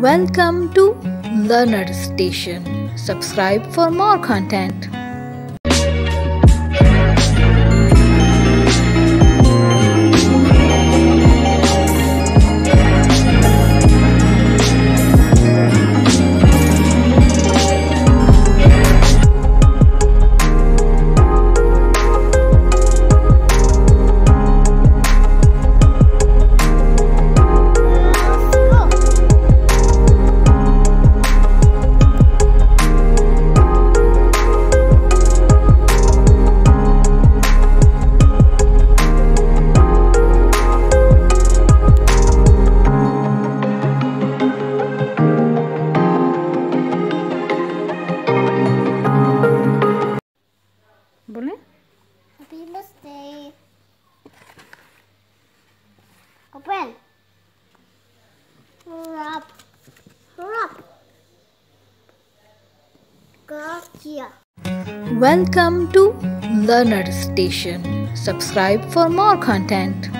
Welcome to Learner Station. Subscribe for more content. बोले Happy birthday. Open. Wrap. Wrap. Gotcha. Welcome to Learner Station. Subscribe for more content.